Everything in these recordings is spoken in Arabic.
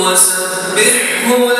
وسبحه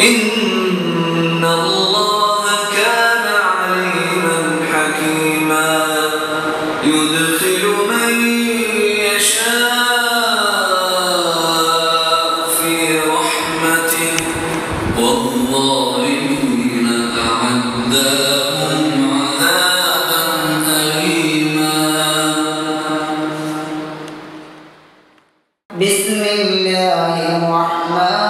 إن الله كان عليما حكيما. يدخل من يشاء في عذابا أليما. بسم الله الرحمن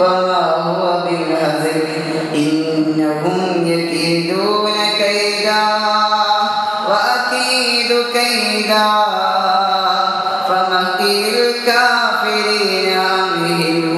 وما هو بالهزل. إنهم يكيدون كيدا وأكيد كيدا. فمهل الكافرين عنهم